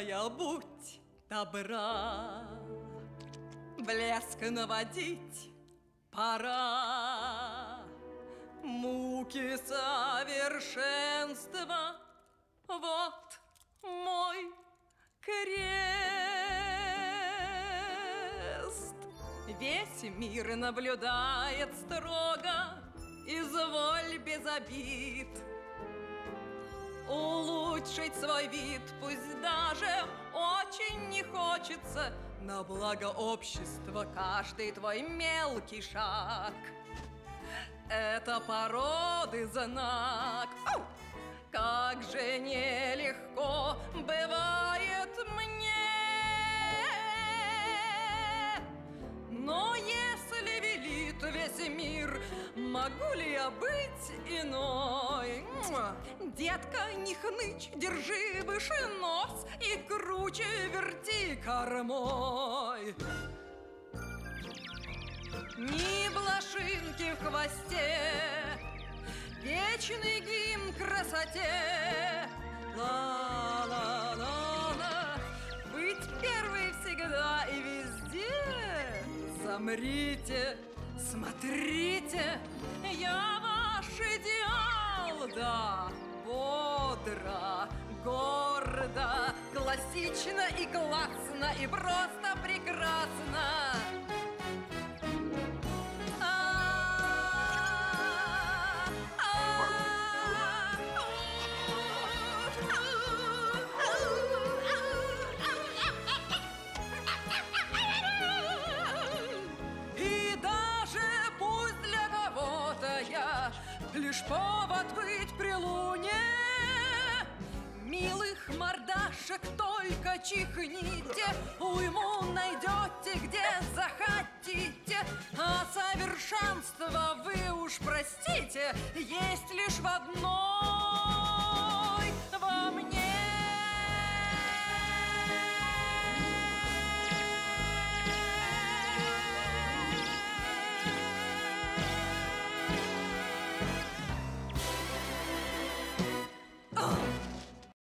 милая, будь добра, Блеск наводить пора, Муки совершенства, вот мой крест. Весь мир наблюдает строго, Изволь без обид. Улучшить свой вид пусть даже очень не хочется, На благо общества каждый твой мелкий шаг — Это породы знак. Как же нелегко бывает Могу ли я быть иной? Детка, не хнычь, держи выше нос И круче верти кормой. Ни блошинки в хвосте Вечный гимн красоте. Ла-ла-ла-ла Быть первой всегда и везде. Замрите, смотрите Я ваш идеал, да Бодро, гордо Классично и классно И просто прекрасно Лишь повод быть при луне. Милых мордашек только чихните. Уйму найдете, где захотите. А совершенство вы уж простите. Есть лишь в одном